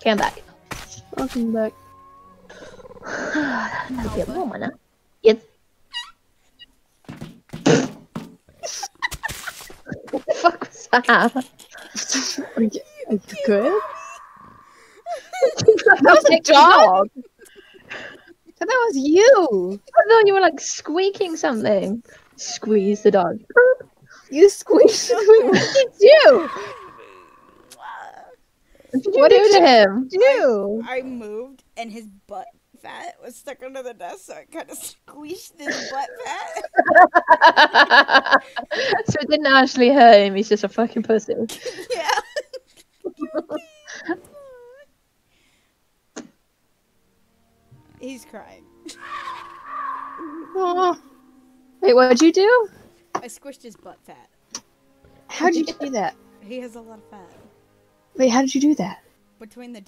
Okay, I'm back. Oh, Welcome back. That'll be a moment now. Yes. what the fuck was that? Are you, are you good? that was a dog. That was you. I thought you were like squeaking something. Squeeze the dog. You squeezed me. What did you do? What did you What do to him? Do. I moved and his butt fat was stuck under the desk, so I kind of squeezed his butt fat. so it didn't actually hurt him, he's just a fucking pussy. yeah. He's crying. Aw. Wait, what did you do? I squished his butt fat. How did you do that? He has a lot of fat Wait, how did you do that? between the